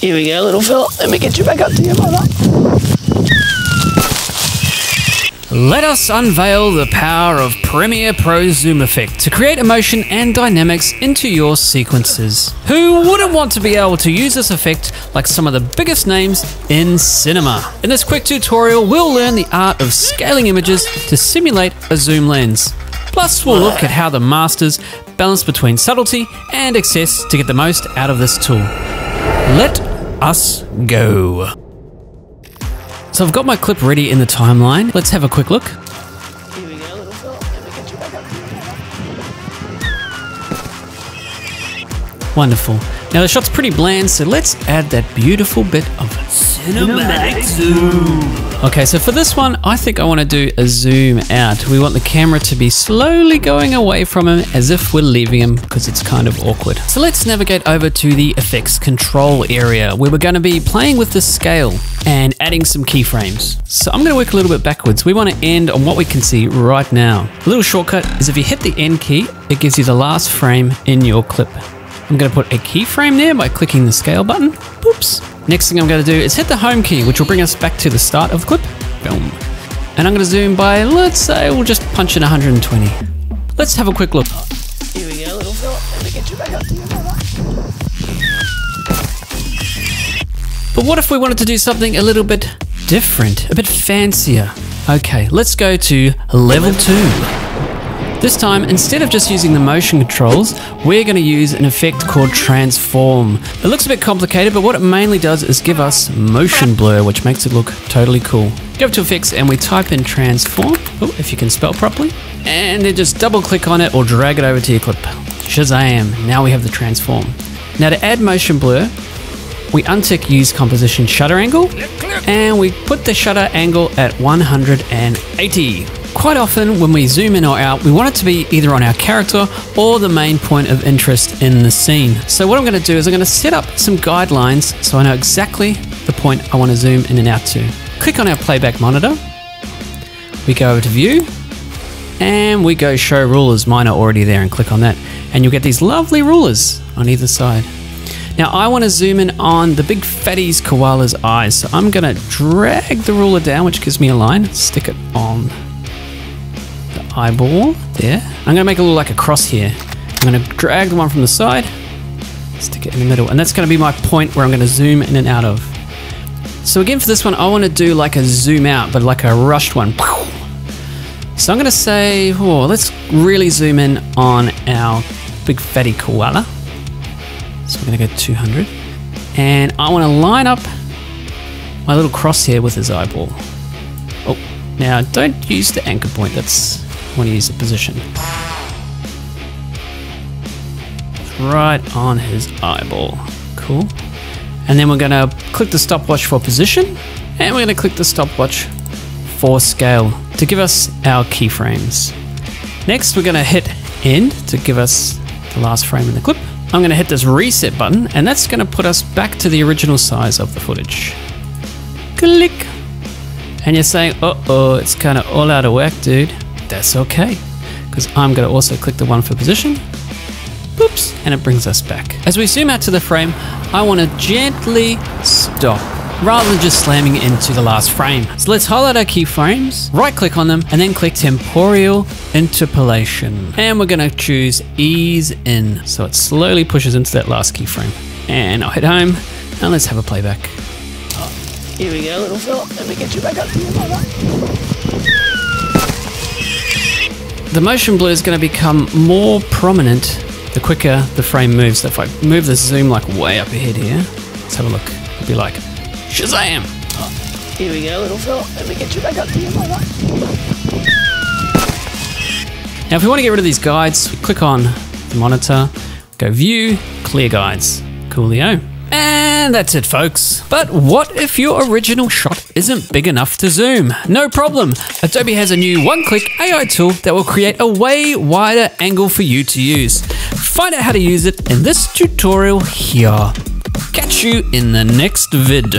Here we go, little fella. Let me get you back up to your mother. Let us unveil the power of Premiere Pro Zoom Effect to create emotion and dynamics into your sequences. Who wouldn't want to be able to use this effect like some of the biggest names in cinema? In this quick tutorial, we'll learn the art of scaling images to simulate a zoom lens. Plus, we'll look at how the masters balance between subtlety and excess to get the most out of this tool. Let us go. So I've got my clip ready in the timeline. Let's have a quick look. Wonderful. Now the shot's pretty bland, so let's add that beautiful bit of cinematic zoom. Okay, so for this one, I think I want to do a zoom out. We want the camera to be slowly going away from him as if we're leaving him because it's kind of awkward. So let's navigate over to the effects control area where we're going to be playing with the scale and adding some keyframes. So I'm going to work a little bit backwards. We want to end on what we can see right now. A little shortcut is if you hit the end key, it gives you the last frame in your clip. I'm going to put a keyframe there by clicking the scale button. Oops. Next thing I'm going to do is hit the home key, which will bring us back to the start of the clip. Boom. And I'm going to zoom by, let's say, we'll just punch in 120. Let's have a quick look. Here we go, little fella. Let me get you back up to your. But what if we wanted to do something a little bit different, a bit fancier? Okay, let's go to level two. This time, instead of just using the motion controls, we're going to use an effect called transform. It looks a bit complicated, but what it mainly does is give us motion blur, which makes it look totally cool. Go to effects and we type in transform, oh, if you can spell properly, and then just double click on it or drag it over to your clip. Shazam, now we have the transform. Now to add motion blur, we untick use composition shutter angle and we put the shutter angle at 180. Quite often when we zoom in or out, we want it to be either on our character or the main point of interest in the scene. So what I'm going to do is I'm going to set up some guidelines so I know exactly the point I want to zoom in and out to. Click on our playback monitor. We go over to view and we go show rulers. Mine are already there and click on that. And you'll get these lovely rulers on either side. Now I want to zoom in on the big fatty's koala's eyes. So I'm going to drag the ruler down, which gives me a line, stick it on eyeball there. I'm to make it look like a cross here. I'm to drag the one from the side, stick it in the middle. And that's to be my point where I'm to zoom in and out of. So again, for this one, I want to do like a zoom out, but like a rushed one. So I'm to say, oh, let's really zoom in on our big fatty koala. So we're to go 200. And I want to line up my little cross here with his eyeball. Oh, now don't use the anchor point. That's I he's the position. Right on his eyeball. Cool. And then we're going to click the stopwatch for position. And we're to click the stopwatch for scale to give us our keyframes. Next, we're going to hit end to give us the last frame in the clip. I'm going to hit this reset button and that's going to put us back to the original size of the footage. Click. And you're saying, uh oh, it's kind of all out of whack, dude. That's okay, because I'm going to also click the one for position. Oops, and it brings us back. As we zoom out to the frame, I want to gently stop rather than just slamming into the last frame. So let's highlight our keyframes, right click on them, and then click temporal interpolation. And we're gonna choose ease in, so it slowly pushes into that last keyframe. And I'll hit home, and let's have a playback. Here we go, little fella. Let me get you back up. The motion blur is gonna become more prominent the quicker the frame moves. So if I move the zoom like way up ahead here, let's have a look. It'll be like, Shazam! Here we go, little fella. Let me get you back up to your. Now, if we want to get rid of these guides, we click on the monitor, go view, clear guides. Coolio. And that's it, folks. But what if your original shot isn't big enough to zoom? No problem. Adobe has a new one-click AI tool that will create a way wider angle for you to use. Find out how to use it in this tutorial here. Catch you in the next vid.